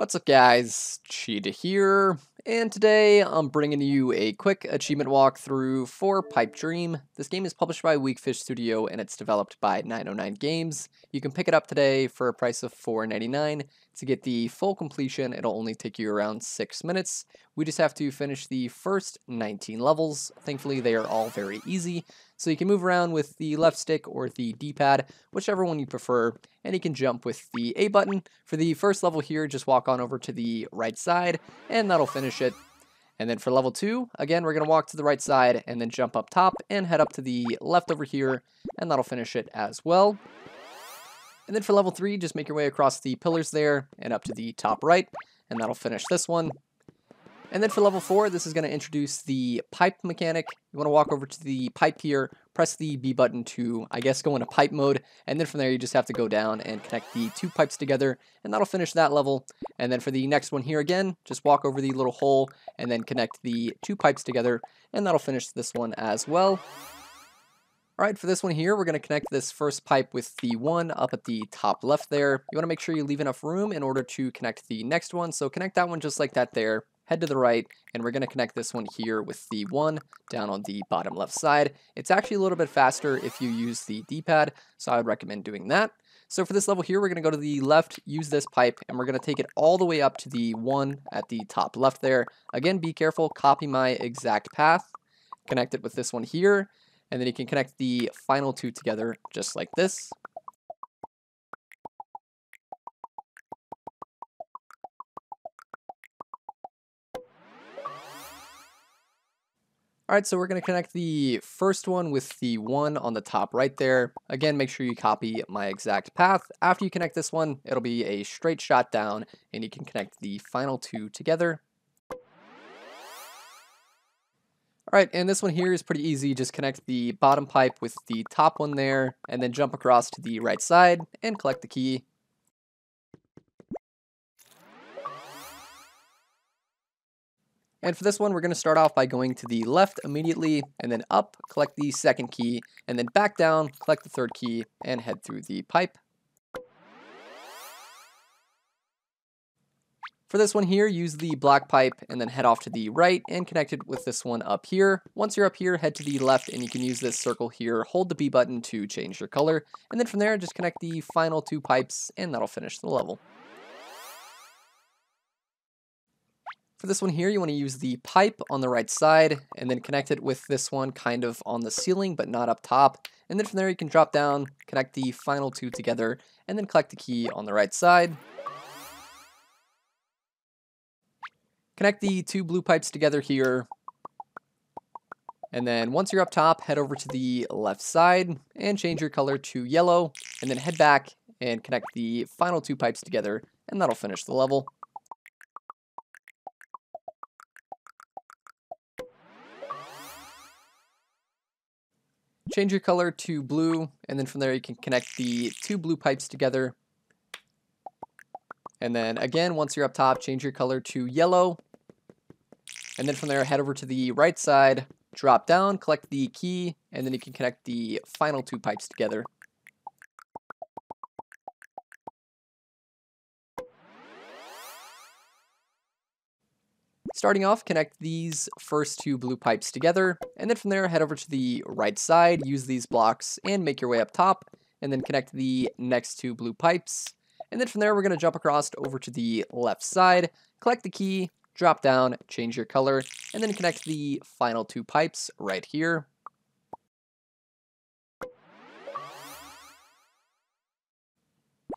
What's up guys, Cheetah here, and today I'm bringing you a quick achievement walkthrough for Pipe Dream. This game is published by Weakfish Studio and it's developed by 909 Games. You can pick it up today for a price of $4.99. To get the full completion, it'll only take you around 6 minutes. We just have to finish the first 19 levels. Thankfully they are all very easy, so you can move around with the left stick or the D-pad, whichever one you prefer, and you can jump with the A button. For the first level here, just walk on over to the right side, and that'll finish it. And then for level 2, again, we're going to walk to the right side and then jump up top and head up to the left over here, and that'll finish it as well. And then for level 3, just make your way across the pillars there and up to the top right, and that'll finish this one. And then for level 4, this is going to introduce the pipe mechanic. You want to walk over to the pipe here, press the B button to, I guess, go into pipe mode, and then from there you just have to go down and connect the two pipes together, and that'll finish that level. And then for the next one here again, just walk over the little hole, and then connect the two pipes together, and that'll finish this one as well. Alright, for this one here, we're going to connect this first pipe with the one up at the top left there. You want to make sure you leave enough room in order to connect the next one, so connect that one just like that there, head to the right, and we're going to connect this one here with the 1 down on the bottom left side. It's actually a little bit faster if you use the D-pad, so I would recommend doing that. So for this level here, we're going to go to the left, use this pipe, and we're going to take it all the way up to the 1 at the top left there. Again, be careful, copy my exact path, connect it with this one here, and then you can connect the final two together just like this. Alright, so we're going to connect the first one with the one on the top right there. Again, make sure you copy my exact path. After you connect this one, it'll be a straight shot down, and you can connect the final two together. Alright, and this one here is pretty easy. Just connect the bottom pipe with the top one there, and then jump across to the right side, and collect the key, And for this one, we're going to start off by going to the left immediately, and then up, collect the second key, and then back down, collect the third key, and head through the pipe. For this one here, use the black pipe and then head off to the right and connect it with this one up here. Once you're up here, head to the left and you can use this circle here, hold the B button to change your color, and then from there, just connect the final two pipes and that'll finish the level. For this one here, you want to use the pipe on the right side and then connect it with this one kind of on the ceiling but not up top. And then from there you can drop down, connect the final two together, and then collect the key on the right side. Connect the two blue pipes together here. And then once you're up top, head over to the left side and change your color to yellow, and then head back and connect the final two pipes together, and that'll finish the level. Change your color to blue, and then from there you can connect the two blue pipes together. And then again, once you're up top, change your color to yellow. And then from there, head over to the right side, drop down, collect the key, and then you can connect the final two pipes together. Starting off, connect these first two blue pipes together, and then from there head over to the right side, use these blocks, and make your way up top, and then connect the next two blue pipes. And then from there we're going to jump across over to the left side, collect the key, drop down, change your color, and then connect the final two pipes right here.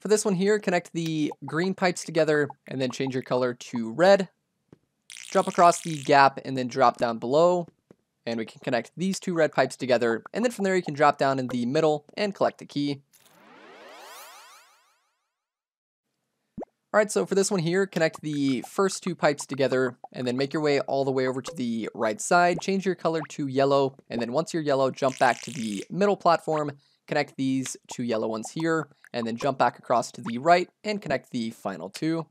For this one here, connect the green pipes together and then change your color to red Drop across the gap and then drop down below. And we can connect these two red pipes together. And then from there you can drop down in the middle and collect the key. Alright, so for this one here, connect the first two pipes together and then make your way all the way over to the right side, change your color to yellow, and then once you're yellow, jump back to the middle platform, connect these two yellow ones here, and then jump back across to the right and connect the final two.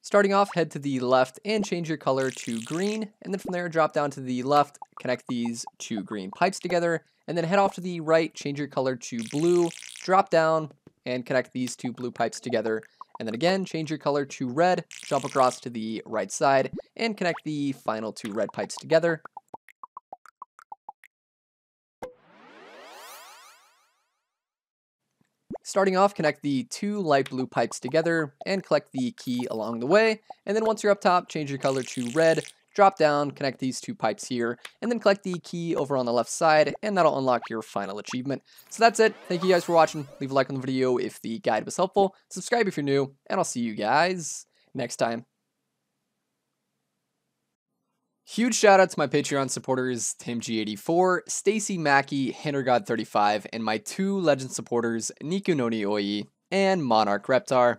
Starting off, head to the left and change your color to green, and then from there drop down to the left, connect these two green pipes together, and then head off to the right, change your color to blue, drop down, and connect these two blue pipes together. And then again, change your color to red, jump across to the right side, and connect the final two red pipes together. Starting off, connect the two light blue pipes together and collect the key along the way. And then once you're up top, change your color to red, drop down, connect these two pipes here, and then collect the key over on the left side, and that'll unlock your final achievement. So that's it. Thank you guys for watching. Leave a like on the video if the guide was helpful. Subscribe if you're new, and I'll see you guys next time. Huge shout out to my Patreon supporters, TimG84, Stacy Mackey, HinderGod35, and my two legend supporters, Niku no Nioi and Monarch Reptar.